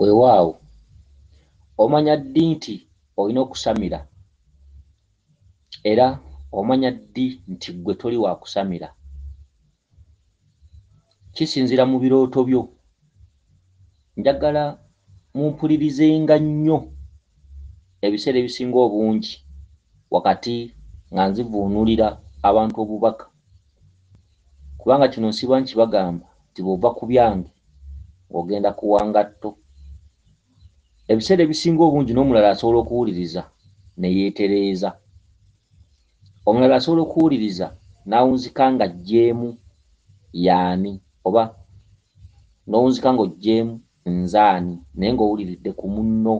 weewaawo omanya ddi nti olina okusamira? Era omanya ddi nti gwe toli wa kusamira? Kisinzira mu birooto byo. Njagala mumpulirizenga nnyo ebiseera ebisinga obungi wakati nga nzivuunulira abantu obubaka. Kubanga kino nsiba nkibagamba nti bw'ova ku byange ng'ogenda kuwangatto ebiseera ebisinga obungi n'omulala asobola okuwuliriza ne yeetereeza. Omulala asobola okuwuliriza n'awunzika nga jjeemu yaani oba n'owunzika ng'ojjeemu nzaani naye ng'owuliridde ku munno.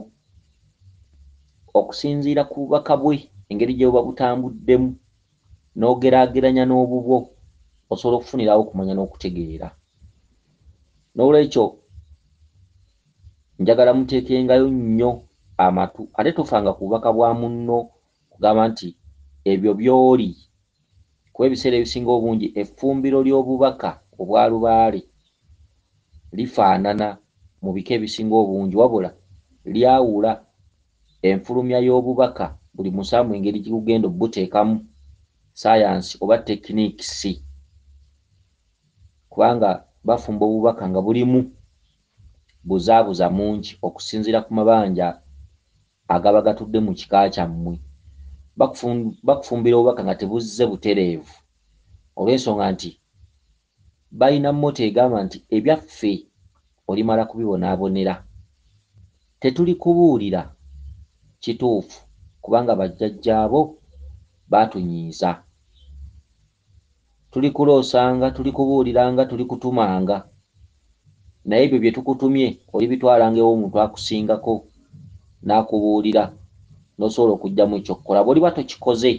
Okusinziira ku bubaka bwe engeri gye buba butambuddemu n'ogeraageranya n'obubwo osobola okufunirawo okumanya n'okutegeera. N'olwekyo njagala muteekengayo nnyo amatu ate tofanga ku bubaka bwa munno kugamba nti ebyo by'oli kuba ebiseera ebisinga obungi effumbiro ly'obubaka obwa lubaale lifaanana mu bika ebisinga obungi wabula lyawula enfulumya y'obubaka buli musaamu engeri gikugenda obuteekamu saayansi oba tekiniikisi kubanga bafumba obubaka nga bulimu buzaabuza mungi okusinziira ku mabanja agaba gatudde mu kika kyammwe. Bakufumbira obubaka nga tebuzze butereevu. Olw'ensonga nti balina mmoto egamba nti ebyaffe olimala kubibonaabonera. Tetuli kubuulira kituufu kubanga bajjajjaabo baatunyiiza. Tuli kuloosanga tuli kubuuliranga tuli kutumanga naye ebyo bye tukutumye olibitwalanga ew'omuntu akusingako n'akubuulira n'osobola okugjamu ekyokkola bw'oliba tokikoze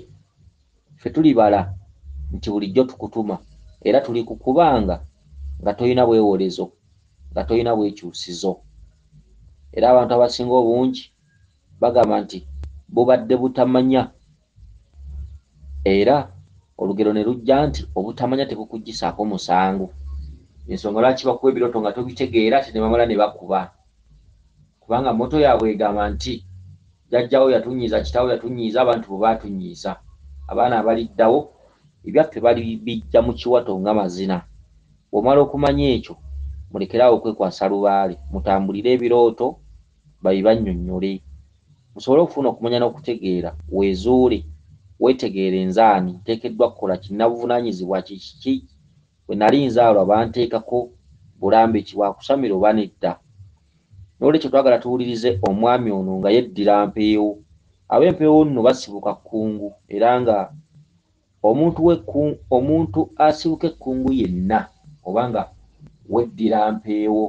ffe tulibala nti bulijjo tukutuma. Era tuli kukubanga nga tolina bwewolezo nga tolina bwekyusizo. Era abantu abasinga obungi bagamba nti bubadde butamanya. Era olugero ne lujja nti obutamanya tebukugisaako musango ensonga lwaki bakuba ebirooto nga tobitegeera ti ne bamala ne bakuba. Kubanga moto yaabwe egamba nti jjajjawo yatunyiiza kitaawo yatunyiiza abantu bwe baatunyiiza. Abaana abaliddawo ebyaffe bali bijja mu kiwato nga mazina. Bw'omala okumanya ekyo mulekeraawo okwekwasa lubaale mutambulire ebirooto babibannyonnyole musobole okufuna okumanya n'okutegeera weezuule weetegeere enzaani nteekeddwa kukola kinnabuvunaanyizibwa kikiki bwe nali nzaalwa banteekako bulambe ki bwakusamira oba nedda. N'olwekyo twagala tuwulirize omwami ono nga yeddira mpeewo. Ab'empeewo nno basibuka kkungu era nga omuntu omuntu asibuka ekkungu yenna oba nga weddira mpeewo.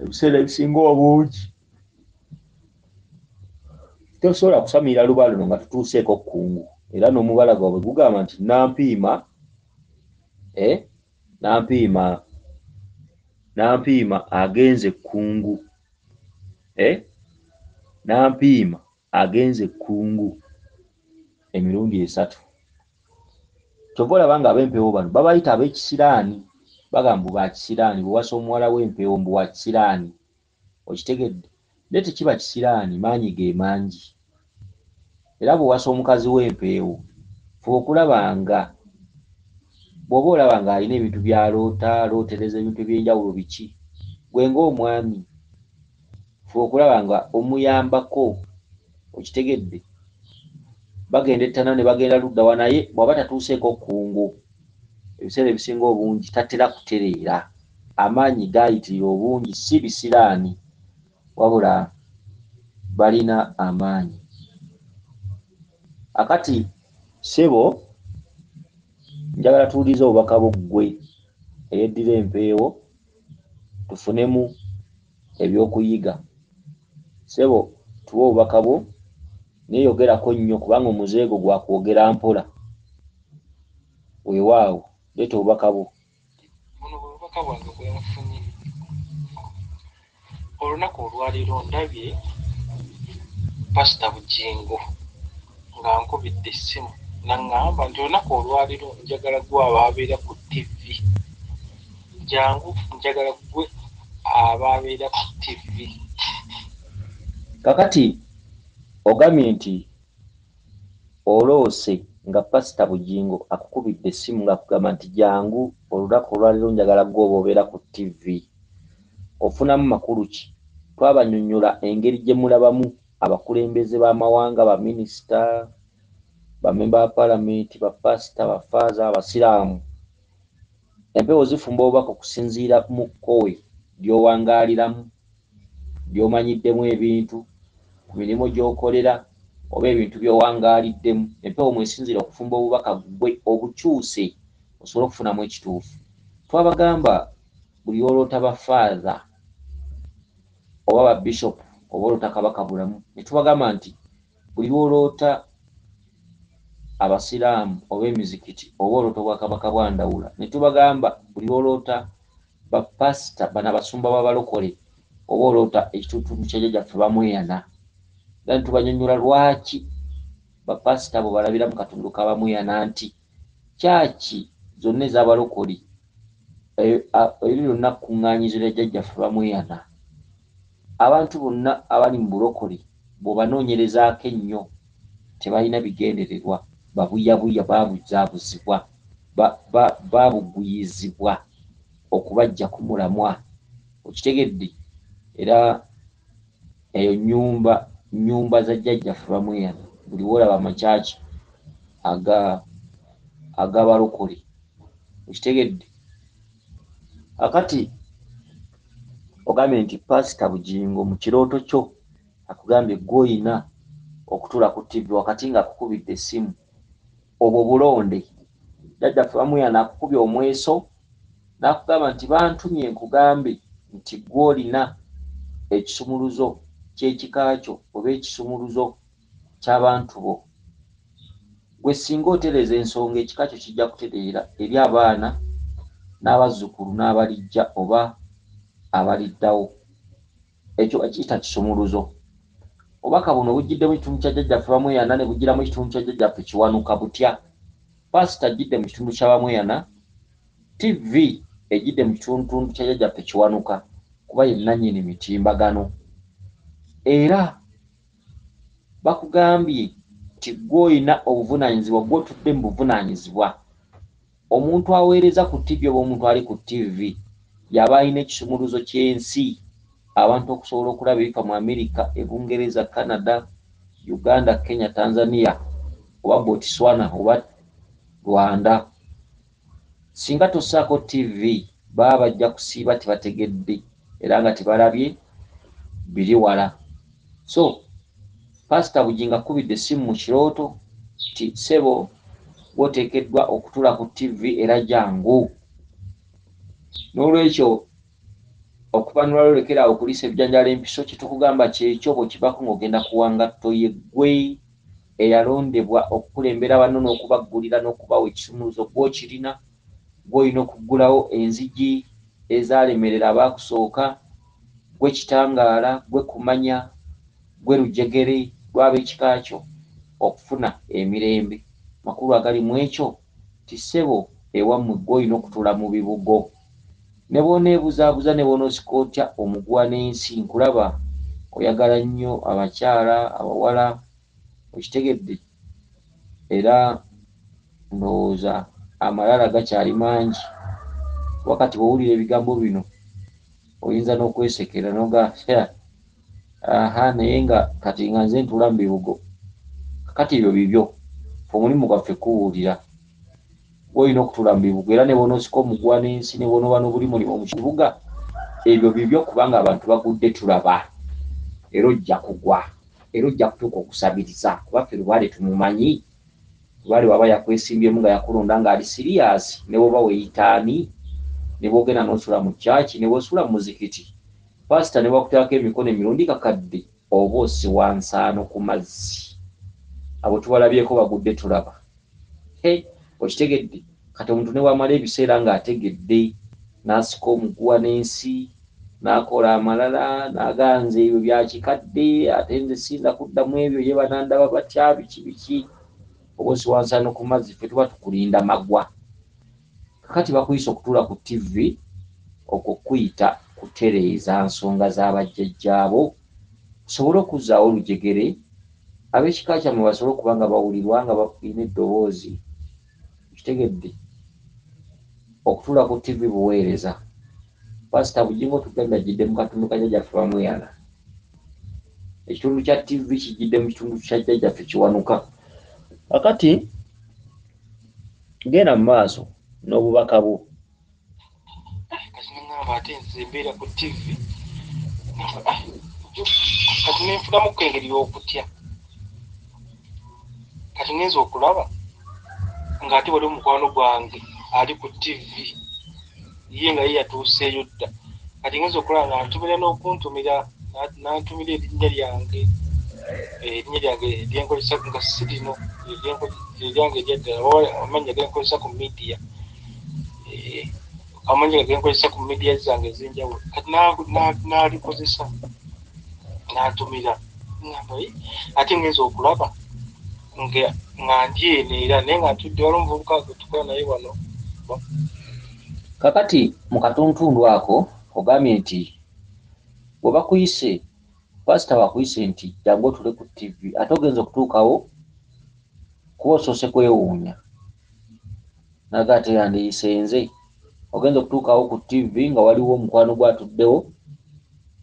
Ebiseera ebisinga obungi. Tosobola kusamirira lubaale no nga tutuuseeko kkungu era n'omubala gwabwe gugamba nti nampiima nampiima nampiima agenze ekkungu e nampiima agenze ekkungu emirundi esatu. Kyova olaba nga ab'empeewo bano babayita ab'ekisiraani bagamba bwa kisiraani bwewasa omuwala w'empeewo mbu wa kisiraani okitegedde. Naye tekiba kisiraani maanyi ge mangi. Era bwewasa omukazi w'empeewo fuba okulaba nga bw'oba olaba ng'alina ebintu byaloota alootereza ebintu ebyenjawulo biki? Gwe ng'omwami fuba okulaba nga omuyambako okitegedde. Bagenda ettana ne bagenda luddawa naye bw'aba tatuuseeko kkungu ebiseera ebisinga obungi tatera kutereera. Amaanyi gaayitirira obungi si bisiraani wabula balina amaanyi. Akati ssebo njagala tuwulirize obubaka buggwe eyeddira empeewo tufunemu ebyokuyiga. Ssebo tuwe obubaka bwo neeyogerako nnyo kubanga omuzeego gwakwogera mpola. Weewaawo leeta obubaka bwo. Buno bwe bubaka bwange bwe nfunye. Olunaku olwaliro ndabye pasita bujingo nga nkubidde essimu naŋŋamba nti olunaku olwaliro njagala gwe aba abeera ku tivi jangu njagala gwe ababeera ku tivi kakati ogambye nti oloose nga pasita bugingo akukubidde essimu ngaakugamba nti jangu olunaku olwaliro njagala gwoba obeera ku tivi ofunamu makulu ki? Twabanyonnyola engeri gye mulabamu abakulembeze b'amawanga baminisita bamemba ba paalamenti bapasita bafaaza abasiraamu. Empewo zifumba obubaka okusinziira mu kkowe ly'owangaaliramu ly'omanyiddemu ebintu ku mirimu gy'okolera oba ebintu by'owangaaliddemu empewo mwesinziira okufumba obubaka gwe obukyuse osobole okufunamu ekituufu. Twabagamba buli oloota bafaaza oba babishopu oba oloota kabaka bulamu ne tubagamba nti buli lwoloota abasiraamu oba emizikiti oba oloota obwakabaka bwa ndawula ne tubagamba buli lwoloota bapasita bana abasumba b'abalokole oba oloota ekitutundu kya jjajjaffe bamweyana. Era ne tubanyonnyola lwaki bapasita bwe balabira mu katundu kabamweyana nti kyaki zonna ez'abalokoli eri lyonna kukuŋŋaanyizo lya jjajjaffe bamweyana? Abantu bonna abali mu bulokole bw'obanoonyerezaako ennyo tebalina bigendererwa babuyabuya babuzaabuzibwa babuguyizibwa okubajja ku mulamwa. Okitegedde era eyo nyumba nyumba za jjajjaffe bamweyana buli woolaba amakyaki agabalokole. Okitegedde? Akati ogambye nti pasita bugingo mu kirooto kyo akugambye gweoyina okutuula ku tivi wakati ng'akukubidde essimu obwo bulonde. Jjajjaffe bamweyana akukubye omweso n'akugamba nti bantumye nkugambe nti gw'olina ekisumuluzo ky'ekika kyo oba ekisumuluzo ky'abantu bo. Gwe singa otereeza ensonga ekika kyo kijja kutereera eri abaana n'abazzukulu n'abalijja oba abaliddawo. Ekyo bakiyita kisumuluzo obubaka buno bujjiddemu ekitundu kya jjajjaffe bamweyana ne bujjiramu ekitundu kya jjajjaffe kiwanuka butya? Pasita ajjidde mu kitundu kya bamweyana tivi ejjidde mu kitundutundu kya jjajjaffe kiwanuka kuba ye nannyini mitimbagano. Era bakugambye nti gw'olina obuvunaanyizibwa gw'otudde mu buvunaanyizibwa omuntu aweereza ku tivi oba omuntu ali ku tivi yaba alina ekisumuluzo ky'ensi abantu okusobola okulaba ebifa mu amerika ebungereza canada uganda kenya tanzania oba botswana oba rwanda. Singa tossaako tivi baba bajja kusiiba tebategedde era nga tebalabye biri wala. So pasita bujinga akubidde essimu mu kirooto ti ssebo gwoteekeddwa okutula ku tivi era jangu n'olwekyo okuvanula lwolekera okuliisa ebijjanjala empiso kyetukugamba kyekyo bwe kibako ng'ogenda kuwangatto ye ggwe eyalondebwa okukulembera banno n'okubaggulira n'okubawa ekisumuluzo gwokirina gwolina okuggulawo enzigi ezalemerera abaakusooka gwe kitangaala gwe kumanya gwe lujegere lwab'ekika kyo okufuna emirembe. Makulu agali mu ekyo ti ssebo ewammwe gwolina okutuula mu bibugo ne bw'oneebuzaabuza ne bw'onoosika otya omuguwa n'ensi nkulaba oyagala nnyo abakyala abawala okitegedde. Era ndowooza amalala gakyali mangi. Wakati bwowulira ebigambo bino oyinza n'okwesekera noga aha naye nga kati nga nze ntuula mu bibugo. Kakati ebyo bibyo omulimu gwaffe kuwulira gwolina okutuula mu bibuga. Era ne bonoosika omuguwa n'ensi ne bonooba n'obulimulimu mu kibuga ebyo bibyo kubanga abantu bagudde tulaba. Era ojja kugwa era ojja kutuuka okusabiriza kuba ffe lubaale tumumanyi. Lubaale waba yakwesimbyemu nga yakulonda ng'ali siriyasi ne bwoba weeyitaani ne bwogenda n'osula mu kyaki ne bwosula mu muzikiti. Pasita ne bakutaako emikono emirundi kakadde oba osiwansaano ku mazzi. Abo tubalabyeko bagudde tulaba okitegedde. Kati omuntu ne wamala ebiseera ng'ategedde n'asika omuguwa n'ensi n'akola amalala n'aganza ebyo byakikadde ate nze siyinza kuddamu ebyo ye banandaba batya biki biki. Oba osiwansaano ku mazzi ffe tuba tukulinda magwa. Kakati bakuyisa okutuula ku tivi okwo kuyita kutereeza nsonga z'abajjajjaabo tusobole okuzzaawo olujegere? Ab'ekika kyammwe basobole okuba nga bawulirwa nga balina eddoboozi kitegedde okutuula ku tivi buweereza pasita bujinga otugambye ajjidde mu katundu ka jjajjaffe bamweyana. Ekitundu kya tivi kijjidde mu kitundu kya jjajjaffe kiwanuka. Akati genda mu maaso n'obubaka bwo. Kati neŋŋamba ate nze mbeera ku tivi kati nenfunamu ku engeri y'okutya kati ngenza okulaba ng'ate wali omukwano gwange ali ku tivi ye nga ye yatuuseeyo dda. Kati ngenza okulaba nga ntumira n'okuntumira na- nantumira erinnya lyange erinnya lyange lyenkozesa nga si lino eryenko- eryange eryaddala amanya genkozesa ku midiya Eh, amanya genkozesa ku midiya zange ez'enjawulo. Kati na- na- n'alikozesa n'antumira ngamba "Eh, ate ngenza okulaba nga nga ndyeneera naye nga ntudde wali omuvubuka gwe tukola naye wano. Kakati mu katuntundu ako ogambye nti bwe bakuyise pasita bakuyise nti jangu otule ku tivi ate ogenza okutuukawo kuba osoose kwewuunya. Naga ate yandiyise nze ogenza okutuukawo ku tivi nga waliwo omukwano gwe atuddewo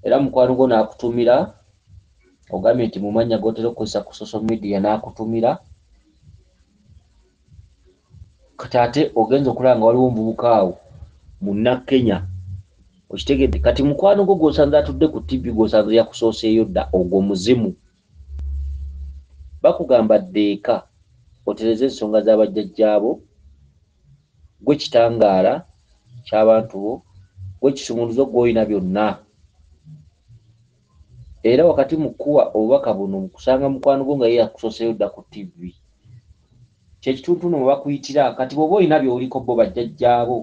era mukwano gwo n'akutumira ogambye nti mu mannya g'otera okukozesa ku social media n'akutumira kati ate ogenza okulaba nga waliwo omuvubuka awo munnakenya okitegedde. Kati mukwano gwo gw'osanze atudde ku tivi gw'osanze yakusooseeyo dda ogwo muzimu. Bakugamba ddeeka otereze ensonga z'abajjajjaabo gwe kitangaala ky'abantu bo gwe kisumuluzo gw'olina byonna. Era wakati mu kkuwa obubaka buno kusanga mukwano gwo nga ye yakusooseeyo dda ku tivi kyekituntuno mwe bakuyitira kati bw'oba olina by'oliko bo bajjajjaabo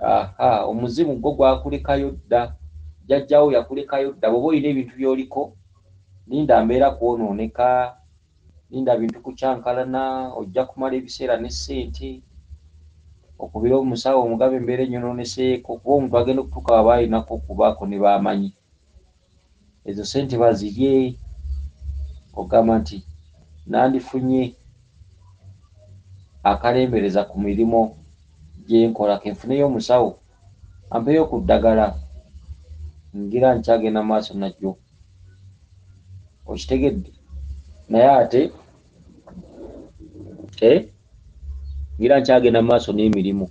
aha omuzimu gwo gwakulekayo dda. Jjajjaawo yakulekayo dda. Bw'oba olina ebintu by'oliko linda mbeera kwonooneka linda bintu kukyankalana ojja kumala ebiseera ne ssente okubira omusawo omugabe embeera enyonooneseeko kuba omuntu agenda okutuuka waba alinako okubaako ne baamanyi ezo ssente bazirye ogamba nti nandifunye akalembereza ku mirimu gyenkola kenfuneyo omusawo ampeyo ku ddagala. Ngira nkyagenda maaso najjo. Okitegedde? Naye ate? Eh, ngira nkyagenda maaso n'emirimu.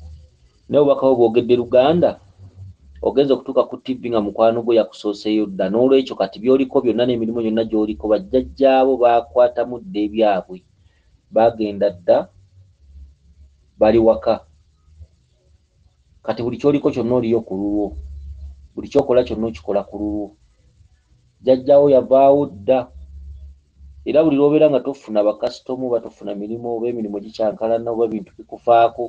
Naye obubakawo bwogedde luganda? Ogenza okutuuka ku tivi nga mukwano gwe yakusooseeyo dda. N'olwekyo kati by'oliko byonna n'emirimu gyonna gy'oliko bajjajjaabo baakwatamu dda ebyabwe. Baagenda dda bali waka. Kati buli ky'oliko kyonna oliyo ku lulwo buli kyokola kyonna okikola ku lulwo jjajjaawo yavaawo dda era buli lw'obeera nga tofuna bakasitoma oba tofuna mirimu oba emirimu gikyankalana oba bintu bikufaako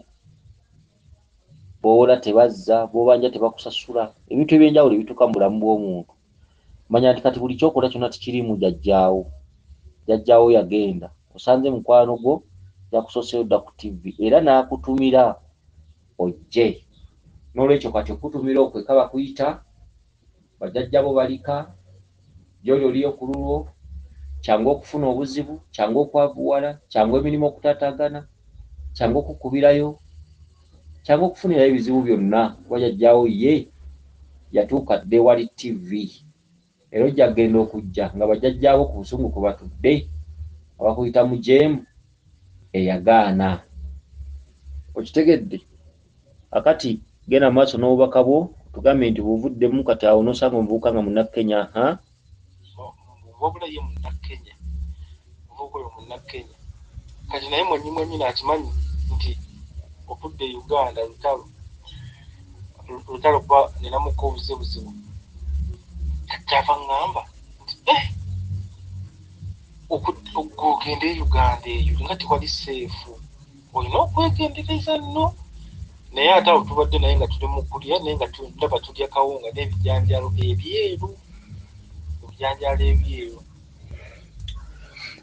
bw'owola tebazza bw'obanja tebakusasula ebintu ebyenjawulo ebituuka mu bulamu bw'omuntu. Manya nti kati buli kyokola kyonna tikiriimu jjajjaawo jjajjaawo yagenda. Osanze mukwano gwo yakusooseyo dda ku tivi era n'akutumira ojje. N'olwekyo kati okutumira okweka bakuyita bajjajjabo balika gy'oli oliyo ku lulwo kyangu okufuna obuzibu kyangu okwavuwala kyangu emirimu okutaataagana kyangu okukubirayo kyangu okufunirayo ebizibu byonna. Kuba jjajjaawo ye yatuuka dda ewali tivi era ojja kgenda okujja nga bajjajjaabo ku busungu kwe batudde abakuyita mu jeemu eyagaana. Okitegedde akati genda mu maaso n'obubaka bwo tugambye nti buvuddemu kati awo n'osanga omuvubuka nga munnakenya wabula ye munnakenya omuvubuka oyo munnakenya kati naye mwenyi mwennyini akimanyi nti okudda e uganda lutalo lutalo kuba ninamuka obuzibuzibu. Kyava ŋŋamba nti "Eh, ogenda e uganda eyo nga tewali seefu olina okwegendereza nno. Naye ate awo tubadde naye nga tuli mu kulya naye nga tu- ndaba tulya kawunga n'ebijanjalo ebyeru ebijanjalo ebyeru.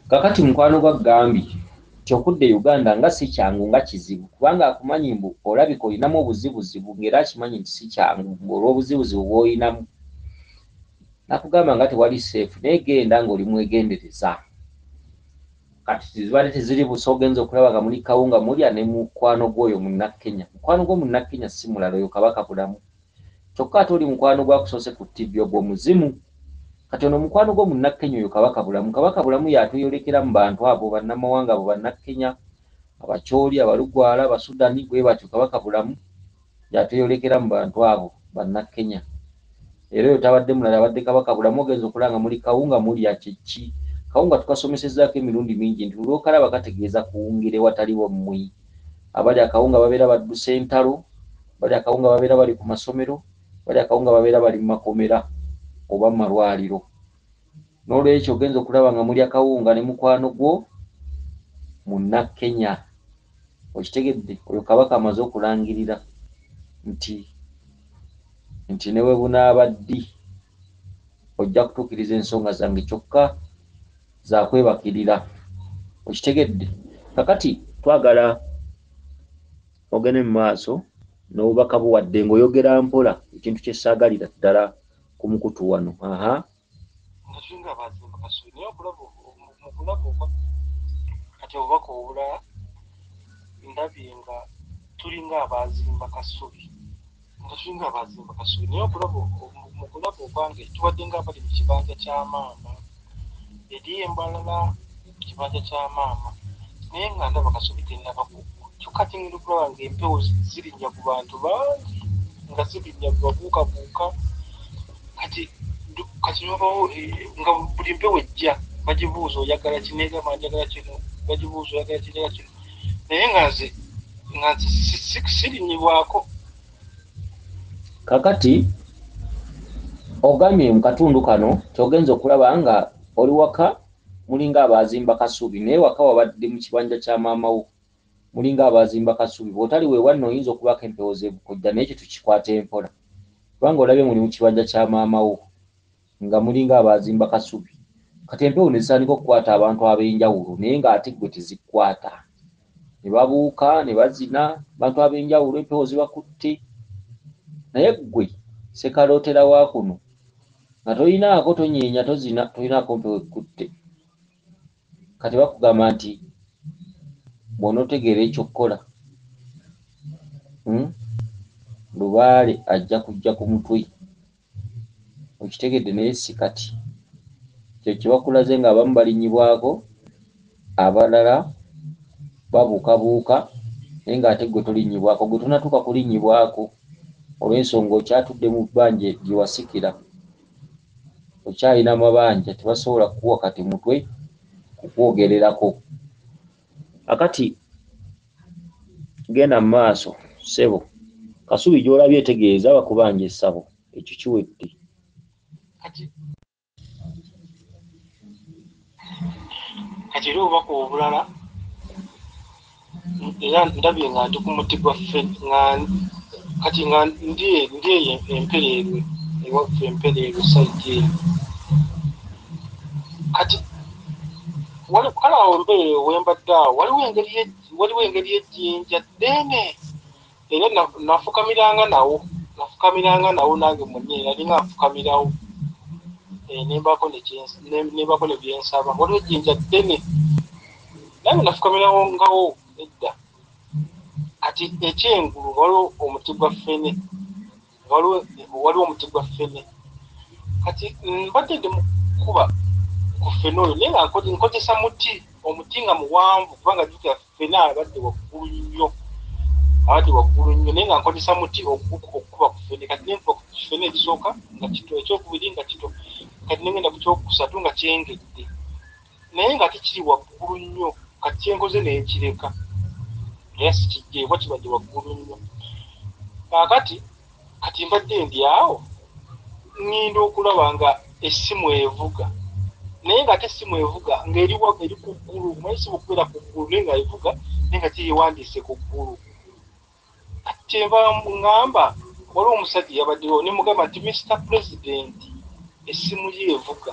Kakati mukwano gwa gambi nti okudda e uganda nga si kyangu nga kizibu kubanga akumanyi mbu olabika olinamu obuzibuzibu ngaera akimanyi nti si kyangu olw'obuzibuzibu bw'olinamu. Nakugamba nga tewali seefu naye genda ng'oli mwegendereza kati zibadde teziri busa ogenza okulaba nga muli kawunga mulya ne mukwano gw'oyo munnakenya. Mukwano gwo munnakenya si mulala oyo kabaka bulamu. Kyokka ate oli mukwano gwakusoose ku ttivi ogwo muzimu kati ono mukwano gwo munnakenya oyo kabaka bulamu. Kabaka bulamu yatweyolekera mu bantu abo bannamawanga abo bannakenya abacyoli abalugwala abasudani bwe batyo kabaka bulamu yatweyolekera mu bantu abo bannakenya. Era oyo tabadde mulala abadde kabaka bulamu ogenza okulanga muli kawunga mulya kyeki kawunga tukasomesezaako emirundi mingi nti olwokalaba kategeeza kuwungira ewataliwo mmwi abali akawunga babeera badduse entalo bali akawunga babeera bali ku masomero bali akawunga babeera bali mu makomera oba mu malwaliro. N'olwekyo ogenza okulaba nga muli akawunga ne mukwano gwo munnakenya okitegedde oyo kabaka amaze okulangirira nti nti ne bwe bunaaba ddi ojja kutuukiriza ensonga zange kyokka zakwebakirira. Okitegedde. Kakati twagala ogende mu maaso n'obubaka buwadde ng'oyogera mpola ekintu kyesaagalira ddala ku mukutu wano. Aha. Kati obubaka obulala ndabye nga tulinga abazimba kasubi. Nga tulinga abazimba kasubi. Naye okulaba mukulaba okwange tubadde nga abali mu kibanja kya maama eri embalala kibanja kya maama. Naye nga ndaba kasubi tennabakuggwa kyokka tingenda okulaba nga empewo zirinnya ku bantu bangi nga zirinnya babuukabuuka kati kati babawo nga buli mpewo ejja bagibuuza oyagala kino egamba njagala kino bagibuuza oyagala kinjagala kino. Naye nga nze nga nze sirinyibwako kakati ogamye mu katundu kano kyogenza okulaba nga oli waka mulinga abazimba kasubi. Naye waka wabadde mu kibanja kya maama wo mulinga abazimba kasubi. Bw'otali weewanna oyinza okubaako empewo zebukojja naye kye tukikwata empola. Kubanga olabye muli mu kibanja kya maama wo nga mulinga abazimba kasubi. Kati empewo ne zitandika okukwata abantu ab'enjawulo naye ng'ate ggwe tezikkwata ne babuuka ne bazina bantu ab'enjawulo empewo zibakutte. Naye ggwe sekalootera wa kuno nga tolinaako tonyeenya tozina tolinaako mpewo ekkutte kati bakugamba nti bw'onootegeera ekyokkola hmm? lubaale ajja kujja ku mutwe. Okitegedde naye si kati. Kyo kyebakulaze nga abamu balinyibwako abalala babuukabuuka naye ng'ate gwe tolinyibwako gwe tonatuuka kulinyibwako olw'ensonga okyatudde mu bbanja gye wasikira okyalina amabanja tebasobola kukuwa kati mutwe kukwogererako akati genda mu maaso ssebo. Kasubi gy'olabye etegeeza bakubanja essabo ekyo kiwedde. Kati era obubaka obulala era ndabye nga ndi ku muti gwaffe kati nga ndi eyo empereerwe ewaffe empereerwe saidi eyo kati wali kale awo mpereerwe wembadde awo waliwo engeri yejjinja ddene era na- nafukamiranga nawo nafukamiranga nawo nange munne nali nga nfukamirawo Eh, nembako ne- nebyensaba waliwo ejjinja ddene nange nafukamirawo ngawo edda. Kati ekyengulu waliwo omuti gwa ffene. Waliwo omuti gwa ffene. Kati mbadde ndi mukuba ku ffene oyo naye nga nko- nkozesa muti omuti nga muwanvu kubanga jjukira ffene abadde waggulu nnyo abadde waggulu nnyo naye nga nkozesa muti okukuba ku ffene. Kati nenkuba ku ffene ekisooka nga kito ekyokubiri nga kito kati nengenda ku kyokusatu nga kyengedde. Naye nga tekiri waggulu nnyo kati kyenkoze nenkireka era sikijjeebwa kibadde waggulu nnyo. Kaakati kati mbadde ndi awo ŋŋenda okulaba nga essimu evuga naye nga ate essimu evuga ng'eri eri ku ggulu omanyi si bukubeera ku ggulu naye nga evuga naye nga kyeyewandiise ku ggulu. Kati kyenva ŋŋamba waliwo omusajja yabaddewo ne mugamba nti mr president essimu ye evuga.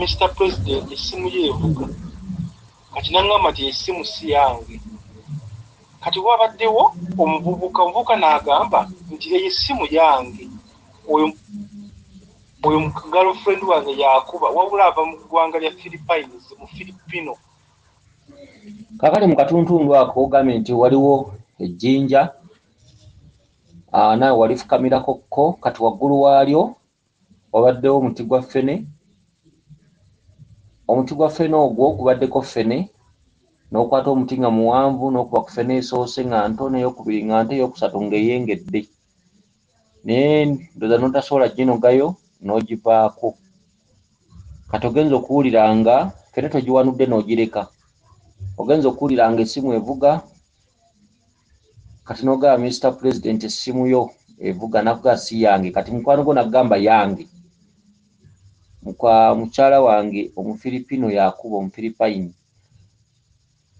Mr president essimu ye evuga. Kati naŋŋamba nti essimu si yange. Kati wabaddewo omuvubuka omuvubuka n'agamba nti eyo essimu yange. Oyo oyo girlfriend wange yakuba wabula ava mu ggwanga lya philippines mu filipino. Kakale mu katuntundu ako ogambye nti waliwo ejjinja naawe walifukamirako kko kati waggulu waalyo wabaddewo omuti gwa ffene. Omuti gwa ffene ogwo gubaddeko ffene n'okwata omuti nga muwanvu n'okuba ku ffene esoose nga nto n'eyokubiri nga nto eyokusatu ng'eyengedde. Naye ndoza n'otasobola ginogayo n'ogivaako. Kati ogenza okuwulira nga ffene togiwanudde n'ogireka. Ogenza okuwulira nga essimu evuga kati n'ogamba minisita pulezidenti essimu yo evuga nakugaa si yange. Kati mukwano gwo nagamba yange. Mukwa mukyala wange omufiripino yakuba omufiripayini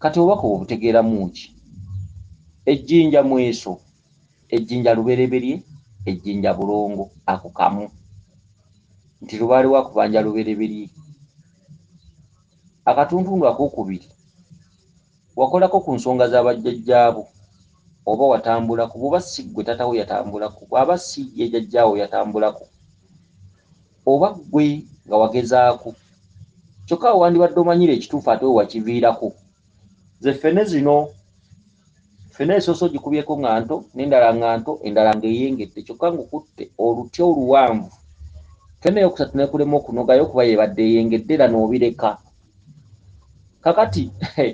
kati obubaka obutegeeramu ki ejjinja mweso ejjinja lubereberye ejjinja bulongo ako kamu nti lubaale wakubanja lubereberye akatuntundu akokubiri wakolako ku nsonga z'abajjajjaabo oba watambulako bw'oba si ggwe tatawo yatambulako bw'aba si ye jjajjaawo yatambulako oba ggwe nga wagezaako kyokka awo wandibadde omanyire ekituufu ate we wakiviirako. Ze ffene zino ffene esoosa ogikubyeko nga nto n'endala nga nto endala ng'eyengedde kyokka ngaokutte oluti oluwanvu ffene eyokusatu nekulema okunogayo kuba yebadde eyengedde era n'obireka. Kakati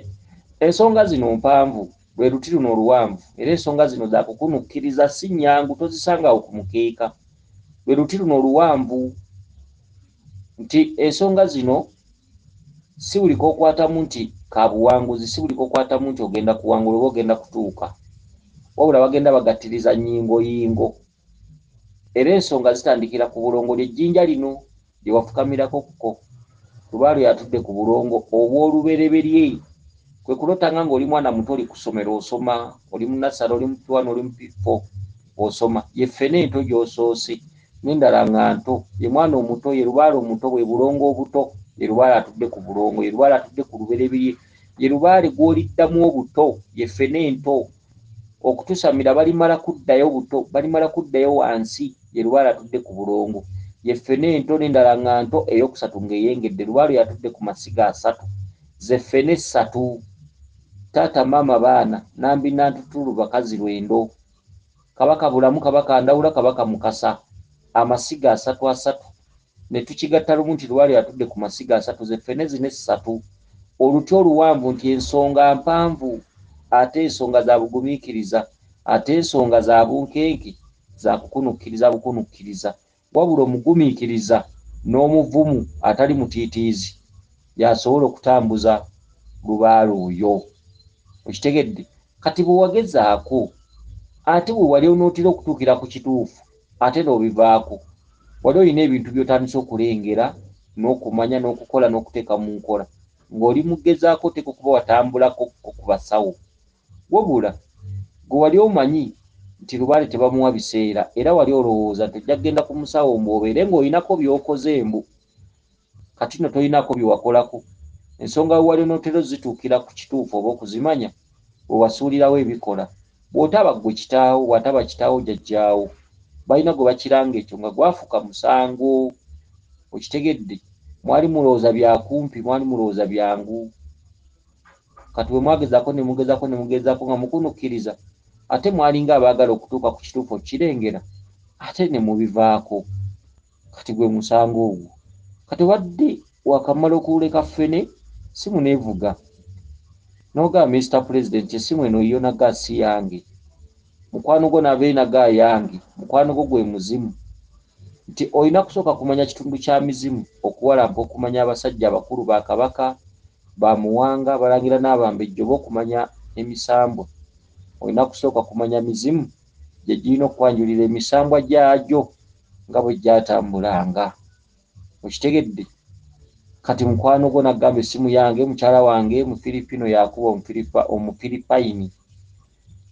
ensonga zino mpanvu lwe luti luno oluwanvu era ensonga zino zakukunukkiriza si nnyangu tozisangawo ku mukeeka. Lwe luti luno oluwanvu nti ensonga zino si buli kokwatamu nti kabuwanguzi si buli kokwatamu nti ogenda kuwangula oba ogenda kutuuka. Wabula bagenda bagattiriza nnyingo yingo era ensonga zitandikira ku bulongo lyejjinja lino lyewafukamirako kuko lubaalwe yatudde ku bulongo obwolubereberye. Kwe kulotanga ngaoli mwana muto oli ku ssomero osoma oli munasala oli mupiwano oli mupifo osoma. Yeffene ento gy'osoose. N'endala nga nto ye mwana omuto ye lubaala omuto bwe bulongo obuto ye lubaala atudde ku bulongo ye lubaala atudde ku luberebirye ye lubaale gw'oliddamu obuto yeffene ento. Okutusamira balimala kuddayo buto balimala kuddayo wansi ye lubaala atudde ku bulongo. Yeffene ento n'endala nga nto ey'okusatu ng'eyengedde lubaalo yatudde ku masiga asatu. Zeffene ssatu taata maama baana nambi nantutulu bakazi lwendo. Kabaka bulamu kabaka ndawula kabaka mukasa. Amasiga asatu asatu. Ne tukigatta lumu nti lwali atudde ku masiga asatu zeffene zine essatu. Oluti oluwanvu nti ensonga mpanvu ate ensonga za bugumiikiriza ate ensonga za bunkenke za kukunukkiriza bukunukkiriza. Wabula omugumiikiriza n'omuvumu atali mutiitiizi yasobola okutambuza lubaala oyo. Okitegedde kati bwe wagezaako ate bwe wali onootera okutuukira ku kituufu ate n'obivaako wali olina ebintu by'otandisa okulengera n'okumanya n'okukola n'okuteeka mu nkola. Ng'oli mugezaako teeka okuba watambulako ku basawo wabula gwe wali omanyi nti lubaale tebamuwa biseera era wali olowooza nti ojja kgenda ku musawo mbw'obeere ng'olinako by'okoze embu kati no tolinako bye wakolako. Ensonga we wali onootera ozituukira ku kituufu oba okuzimanya bwe wasuulirawo ebikola. Bw'otaba ggwe kitaawo bw'ataba kitaawo jjajjaawo balina gwe bakiranga ekyo nga gwafuka musango okitegedde. Mwali mulowooza byakumpi mwali mulowooza byangu. Kati bwe mwagezaako ne mugezaako ne mugezaako nga mukunukkiriza ate mwalinga abaagala okutuuka ku kituufu okukirengera ate ne mubivaako. Kati gwe musango ogwo. Kati wadde wakamala okuleka ffene simu neevuga n'ogamba mr president essimu eno yo naga si yange. Mukwano gwo nabeere naga yange. Mukwano gwo gwe muzimu. Nti olina kusooka kumanya kitundu kya mizimu okuwalampa okumanya abasajja abakulu ba kabaka bamuwanga balangira n'abambejjo oba okumanya emisambwa olina kusooka kumanya mizimu gye girina okwanjulira emisambwa gyagyo nga bwe gyatambulanga. Okitegedde? Kati mukwano gwo nagamba essimu yange mukyala wange mufiripino yakuba omufiripayini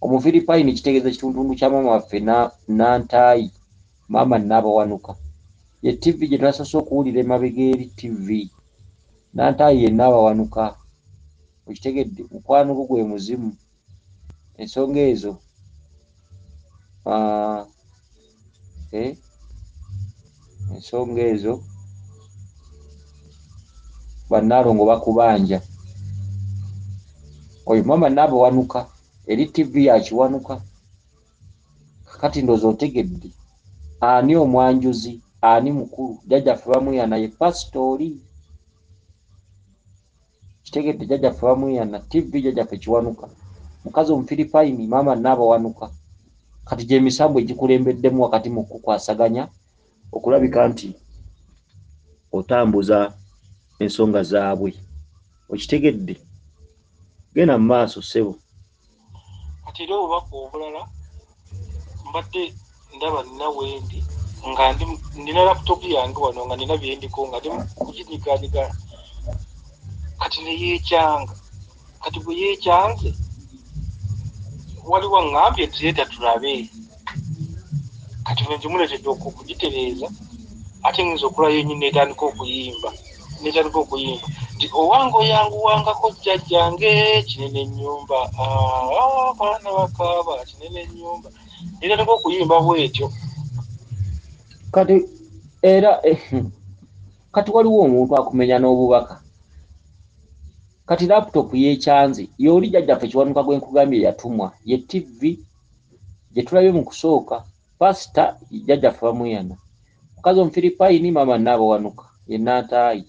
omufiripayini kitegeeza kituntundu kya maama waffe nantaayi maama naabawanuka ye tivi gye twasose okuwulira emabega eri tivi nantaayi yenna abawanuka okitegedde? Mukwano gwo gwe muzimu ensonga ezo. Eh, ensonga ezo bannaalongo bakubanja. Oyo mama naabo wanuka eri tivi yakiwanuka kakati ndoozi otegedde ani omwanjuzi ani mukulu jjajjaffe bamuyana ye pasitooli kitegedde jjajjaffe bamuyana tivi jjajjaffe kiwanuka mukazi omufiripayini maama naabawanuka kati gyemisambu egikulembeddemu wakati mu kukwasaganya okulabika nti otambuza ensonga zaabwe. Okitegedde? Genda mu maaso ssebo. Kati era obubaka obulala mbadde ndaba nina wendi nga nina laputopu yange wano nga nina byendiko nga ndi kuginyiganyiga kati neyeekyanga kati bwe yeekyanze waliwo ŋŋambye tuleeta tulabe. Kati nenzimuleetedde okugitereeza ate nginza okulayo enyini netandika okuyimba netandika okuyimba. Nti owange oyanguwangako jjajjange kinene ennyumba. Abaana bakaaba kinene ennyumba. Netandika okuyimba bwetyo. Kati era eh, kati waliwo omuntu akumenya n'obubaka kati laputopu yekyanze yooli jjajjaffe kiwanuka gwe nkugambye yatumwa ye tivi gye tulabye mu kusooka pasita jjajjaffe bamuyana. Mukazi omufiripayini maama naabawanuka ye naataayi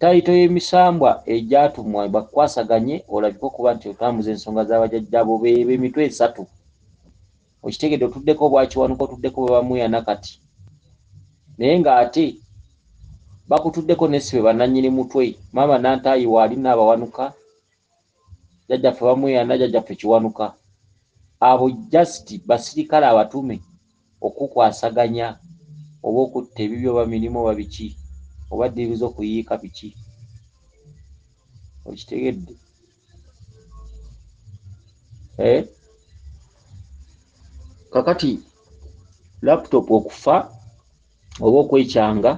tayito y'emisambwa egyatumwa bakwasaganye olabike okuba nti otambuza ensonga z'abajjajjabo beebe emitwe esatu. Okitegedde otuddeko bwakiwanuka otuddeko bwe bamuyana kati. Naye ng'ate bakutuddeko nesibe bannannyini mutwe. Maama nantaayi waali naabawanuka jjajjaffe bamuyana jjajjaffe kiwanuka. Abo jasiti basirikale abatume okukwasaganya oba okutta ebibyo oba mirimu oba biki oba ddiiru z'okuyiika biki. Okitegedde? Eh? kakati laputopu okufa oba okwekyanga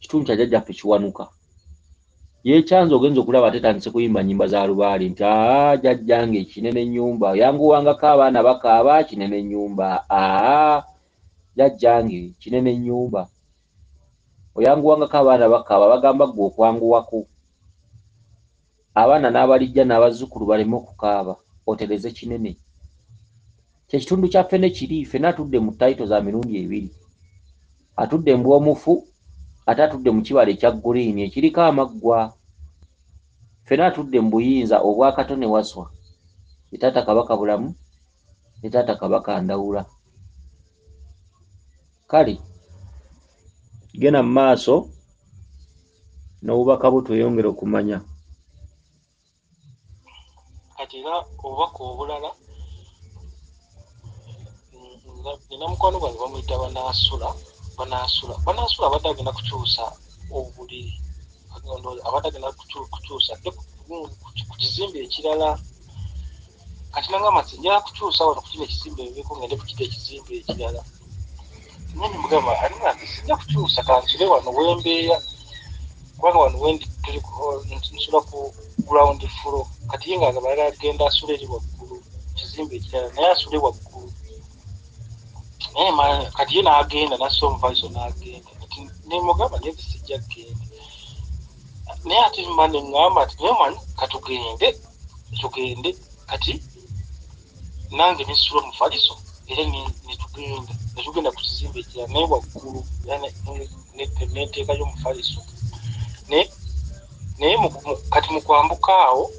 kitundu kya jjajjaffe kiwanuka. Yekyanza ogenza okulaba tetandise kuyimba nyimba za lubaale nti aa jjajjange kinene ennyumba yanguwangako abaana bakaaba kinene ennyumba aa jjajjange kinene ennyumba oyanguwangako abaana bakaaba bagamba ggwe okwanguwako. Abaana n'abalijja n'abazzukulu baleme okukaaba otereze kinene. Kyekitundu kyaffe ne kiri ffena atudde mu tayito za mirundi ebiri. Atudde mbwomufu ate atudde mu kibala ekya guliini ekiriko amaggwa ffena atudde mu buyinza obwakatone waswa ye taata kabaka bulamu ne taata kabaka ndawula kale genda mu maaso n'obubaka bwo tweyongere okumanya kati era obubaka obulala mm, nina mukwano gwange bamuyita banaasula banaasula banaasula abadde agenda kukyusa obuliri abadde agenda kuky- kukyusa ku- kizimbe ekirala. Kati nangamba nti njala kukyusa wano ku kino ekizimbe ebeko ngende kukita ekizimbe ekirala. Naye nimugamba alinga nti sijja kukyusa kansule wano wembeeya kubanga wano wendi nsula ku ground floor. Kati ye nga balala agenda asula eri waggulu kizimbe ekirala naye asule waggulu naye kati ye n'agenda nassa omuvaliso n'agenda kati nemugamba naye sijja kgenda naye ate mba neŋŋamba nti naye manyi katugende tugende. Kati nange nesula omufaliso era ne- netugenda netugenda ku kizimbe ekirala naye waggulu neteekayo omufaliso naye kati mukwambuka awo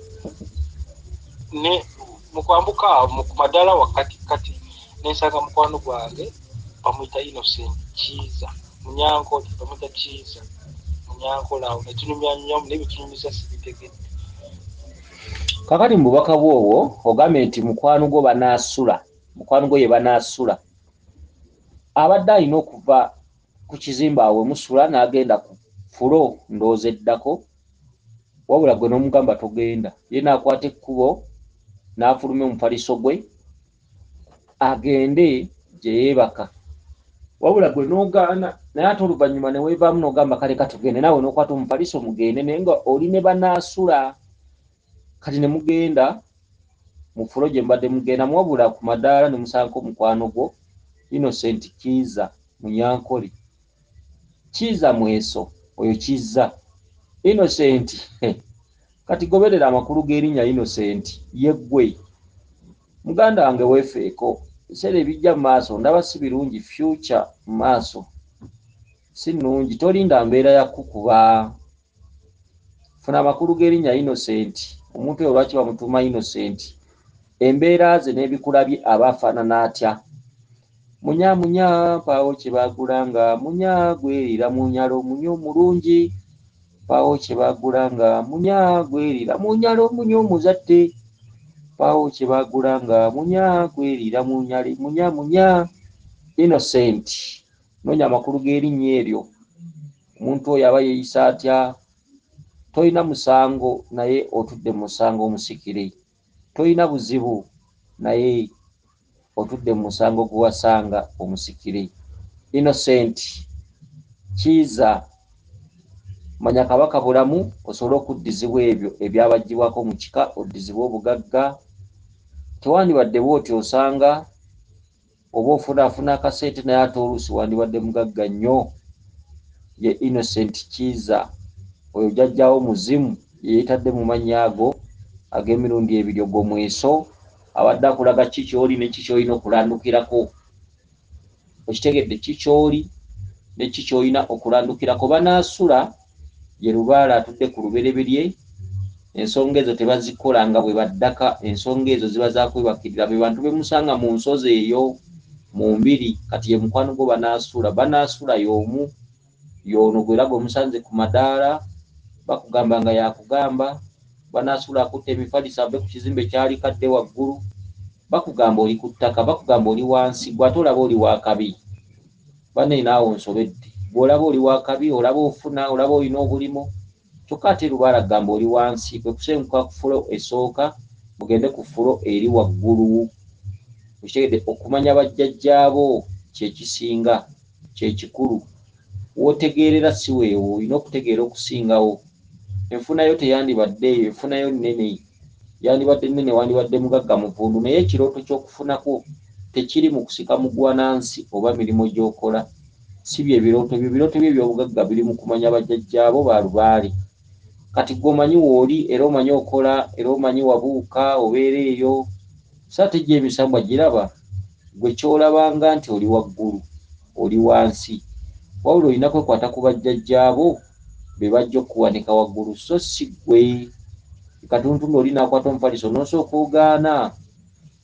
mukwambuka awo ku madaala wakati kati nensanga mukwano gwange bamwita innocent kiiza munyankole bamwita kiiza munyankole awo netunyumyanyamu naye bitunyumiza sibitegedde kakati mu bubaka bwobwo ogambye nti mukwano gwo banaasula mukwano gwo ye banaasula. Abadde alina okuva ku kizimbe awo emusula n'agenda ku fulo ndowooza eddako wabula gwe n'omugamba togenda. Ye n'akwata ekkubo n'afuluma omufaliso gwe agende gye yeebaka. Wabula gwe n'ogaana naye ate oluvannyuma ne weevaamu n'ogamba kale katugende naawe n'okwata omufaliso mugende naye nga oli ne banaasula kati ne mugenda mu fulo gye mbadde mugenda mwabula ku madaala ne musanko mukwano gwo innocent kiiza munyankole. Kiiza mweso oyo kizza. Innocent kati goberera amakulu g'erinnya innocent yeggwe muganda wange weefeeko ebiseera ebijja mu maaso ndaba si birungi future mu maaso. Si nnungi tolinda mbeera yakukuba funa amakulu g'erinnya innocent. Omuntu oyo lwaki bamutuuma innocent? Embeera ze n'ebikula bye aba afaanana atya? Munya munya paawo kye baagulanga munya gwerira mu nyalo munya omulungi. Paawo kye baagulanga munya gwerira mu nyalo munya omuzadde paawo kye baagulanga munya gwerira mu nyale munya munya innocent. Noonya amakulu g'erinnya eryo. Omuntu oyo aba yeeyisa atya? Tolina musango naye otudde mu musango omusikire. Tolina buzibu naye otudde mu musango gwe wasanga omusikire. Innocent kiiza. Manya kabaka bulamu osobole okuddizibwa ebyo ebyabagibwako mu kika oddizibwa obugagga tewandibadde bwoti osanga oba ofunaafuna akaseete naye ate oluusi wandibadde mugagga nnyo. Ye innocent kiiza oyo jjajjawo muzimu yeyeetadde mu mannya ago ag'emirundi ebiryogo mweso abadde akulaga ki kyoli ne ki kyolina okulandukirako? Okitegedde ki kyoli ne ki kyolina okulandukirako? Banaasula ye lubaala atudde ku lubereberye ensonga ezo tebazikola nga bwe baddaka ensonga ezo ziba zakwebakirira be bantu bemusanga mu nsozi eyo mu mbiri kati ye mukwano gwo banaasula banaasula y'omu y'ono gwera gwe musanze ku madaala bakugamba nga yakugamba banaasula akutta emifaliso ave ku kizimbe kyali kadde waggulu bakugamba oli ku ttaka bakugamba oli wansi gwe ate olaba oli wakabi banne naawe onsobedde bw'olaba oli wakabi olaba ofuna olaba olina obulimo kyokka ate lubaala kugamba oli wansi kwe kusenguka ku fulo esooka mugende ku fulo eri waggulu. Ekitegedde okumanya bajjajjaabo kyekisinga kyekikulu wotegeerera si weewo olina okutegeera okusingawo. Enfunayo teyandibadde eyo enfunayo nnene. Yandibadde nnene wandibadde mugagga muvundu naye ekirooto ky'okufunako tekiri mu kusika mugwanansi oba mirimu gy'okola. Si bye birooto byo birooto byo ebyobugagga biri mu kumanya bajjajjaabo ba lubaale kati gwe omanyi wooli era omanyi okola era omanyi wabuuka obeera eyo saate gye emisambwa giraba gwe kyolabanga nti oli waggulu oli wansi. Wabula olina kwekwata ku bajjajjaabo be bajja okuwanika waggulu so si ggwe. Katuntundu oli naakwata omufaliso n'osooka ogaana.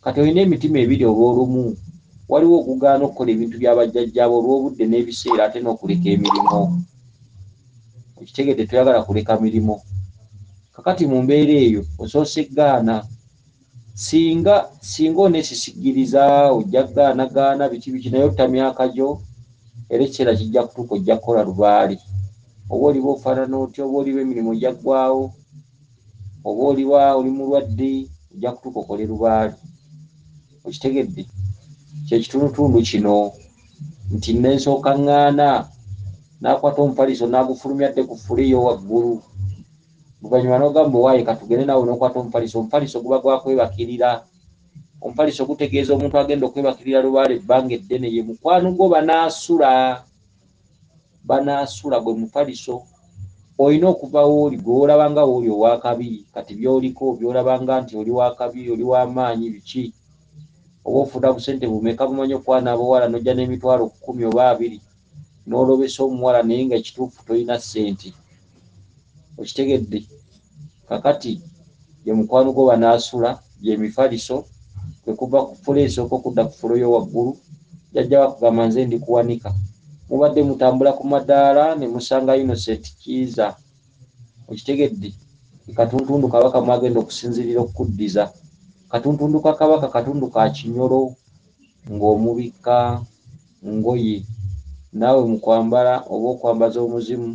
Kati olina emitima ebiri olw'olumu waliwo okugaana okukola ebintu byabajjajjaabo olw'obudde n'ebiseera ate n'okuleka emirimu ekitegedde toyagala kuleka mirimu. Kakati mu mbeera eyo osoose gaana. Singa singa oneesisigiriza ojja gaanagaana biki biki naye otta myaka gyo era ekiseera kijja kutuuka ojja kukola lubaali. Oba oliba ofaanana otya oba oliba emirimu gyaggwawo oba oliba oli mulwadde ojja kutuuka okole lubaali. Okitegedde? Kyekitundutundu kino nti nensooka ŋŋaana n'akwata omufaliso n'agufulumya dde ku fuleyo waggulu. Luvanyuma n'ogamba owaaye katugende naawe n'okwata omufaliso omufaliso guba gwakwebakirira omufaliso gutegeeza omuntu agenda okwebakirira lubaala ebbanga eddene. Ye mukwano gwo banaasula banaasula gwe mufaliso olina okuvawo oli gweolabanga wooli owakabi kati byoliko byolabanga nti oli wakabi oli w'amaanyi biki? Oba ofuna busente bumeka bumanyi okwana abawala nojja n'emitwalo kkumi oba abiri n'olobesa omuwala naye nga ekituufu tolina ssente. Okitegedde kakati ye mukwano gwo banaasula gyemifaliso kwekuva ku fula esooka okudda ku fulo yo waggulu jajja bakugamba nze ndi kuwanika. Mubadde mutambula ku madaala ne musanga innocent kiiza okitegedde katuntundu kabaka mwagenda okusinzirira okukuddiza katuntundu ka kabaka katundu ka kinyolo ng'omubikka ngoye naawe mukwambala oba okwambaza omuzimu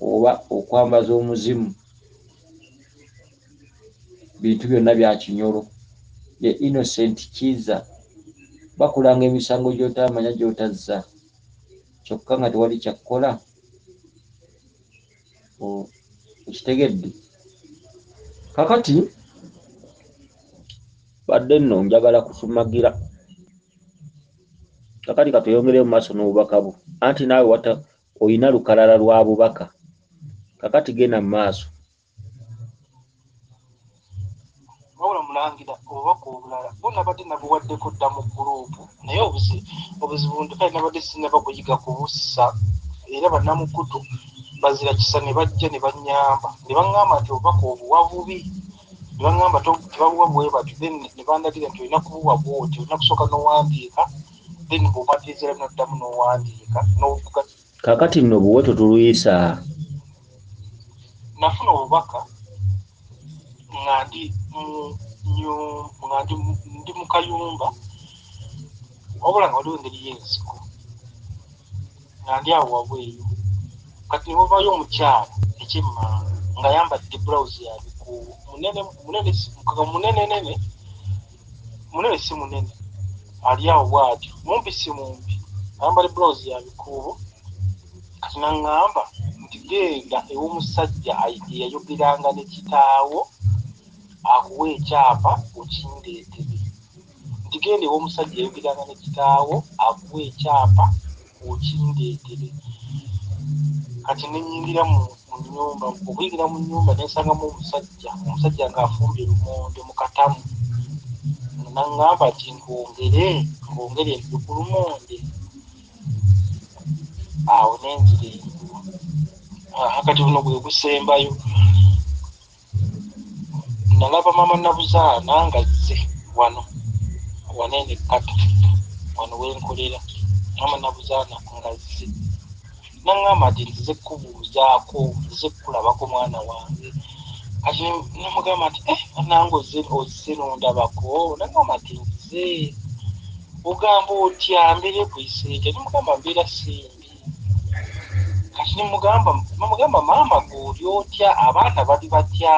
oba okwambaza omuzimu bintu byonna bya kinyolo. Ye innocent kiiza bakulanga emisango gy'otamanya gy'otazza. Kyokka nga tewali kyakkola O- okitegedde. Kakati badde nno njagala kusumagira. Kakati katweyongereyo mu maaso n'obubaka bwo. Anti naawe wata olina lukalala lwa bubaka. Kakati genda mu maaso. Wabula mulangira obubaka obulala bunabadde nabuwaddeko dda mu guruupu naye obuzi- obuzibu nti kale nabadde sinaba kuyiga kubussa era bannamukutu bazira kisa ne bajja ne banyamba. Ne baŋŋamba nti obubaka obuwa bubi ne baŋŋamba tebabuwa bwe batyo then ne bandagira nti olina kubuwa bwoti olina kusooka n'owandiika then bw'omaliriza noddamu n'owandiika n'obuga kakati nno buwe totuluyisa nafuna obubaka nga ndi nga ndi mu- kayumba wabula nga waliwo engeri y'ensiko nga ndi awo wabweyo kati ne wavayo omukyala ekyemmanga ng'ayambadde bulawuzi ya munene munene si- mukaga munenenene munene si munene. Ali awo bw'atyo mumpi si mumpi. Ayambadde bulawuzi ya bikuubo kati naŋŋamba nti genda ew'omusajja eyayogeranga ne kitaawo akuwa ekyapa okindeetere nti genda ew'omusajja eyayogeranga ne kitaawo akuwa ekyapa okindeetere kati nenyingira mu mu nyumba okuyingira mu nyumba nensangamu omusajja omusajja ng'afumbye lumonde mu katamu naŋŋamba nti ngongere ngongere ebyo ku lumonde. Awo nenzira enguwa akati buno bwe busembayo nalaba mama nabuzaana nga zze wano wanene kata wano wenkolera mama nabuzaana nga zze naŋŋamba nti nzize kubuuzaako nzize kulabako mwana wange. Kati namugamba nti eh nange ozze nondabako? Naŋŋamba nti nzize ogamba otya mbeere kwiseetya nemugamba mbeera simbi kati nemugamba namugamba maama gooli otya? Abaana bali batya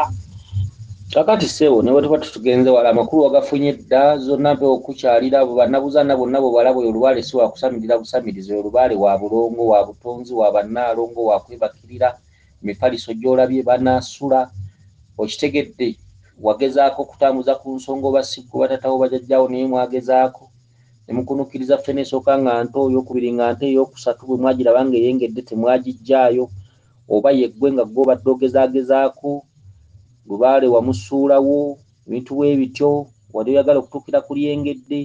kakati seewo ne bwe tuba tutugenze wala amakulu wagafunye dda zonna mpe okukyalira abo bannabuzaana bonna bwe balaba oyo olubaale si wakusamirira busamiriza oyo olubaale wa bulongo wa butonzi wa bannaalongo wa kwebakirira emifaliso gy'olabye banaasula okitegedde wagezaako okutambuza ku nsonga oba siggo batatawo bajajjawo naye mwagezaako. Ne mukunukiriza ffene esooka nga nto eyokubiri nga nte eyokusatu bwe mwagiraba nga eyengedde temwagijjaayo oba yeggwe nga gw'obadde ogezaagezaako lubaale wamusuulawo ebintu bwe bityo wali oyagala okutuukira ku lyengedde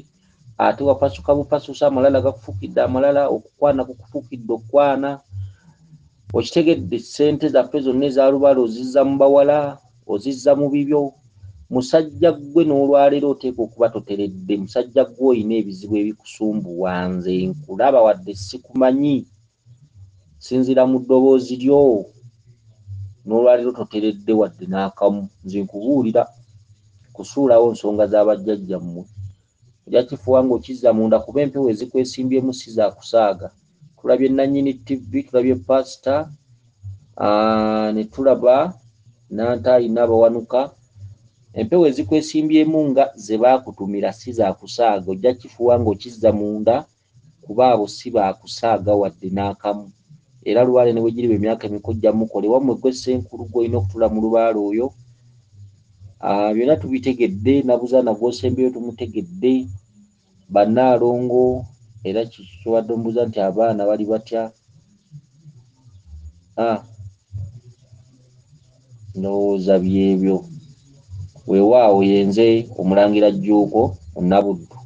ate wapasuka bupasusa amalala gakufukidde amalala okukwana kukufukidde okukwana. Okitegedde ssente zaffe zonna eza lubaale ozizza mu bawala ozizza mu bibyo. Musajja ggwe n'olwaleero oteeka okuba toteredde musajja ggwe oyina ebizibu ebikusumbuwa nze nkulaba wadde sikumanyi. Sinzira mu ddoboozi lyo n'olwaleero toteredde wadde n'akamu nze nkubuulira kusuulawo nsonga z'abajjajjammwe ojja kifuba ng'okizza munda kuba empewo ezikwesimbyemu si za kusaaga. Tulabye nannyini tv tulabye pasita ne tulaba nantaayi n'abawanuka empewo ezikwesimbyemu nga ze baakutumira si za kusaaga. Ojja kifuba ng'okizza munda kuba abo si baakusaaga wadde n'akamu era lubaale ne bwegiriba emyaka emikojja mukole wammwe gwe senkulu gw'olina okutula mu lubaale oyo byonna tubitegedde nabuzaana gw'osembyeyo tumutegedde bannaalongo era kiki kyobadde omubuuza nti abaana bali batya? Ah, ndowooza byebyo weewaawo yenze omulangira jjuuko onnabuddu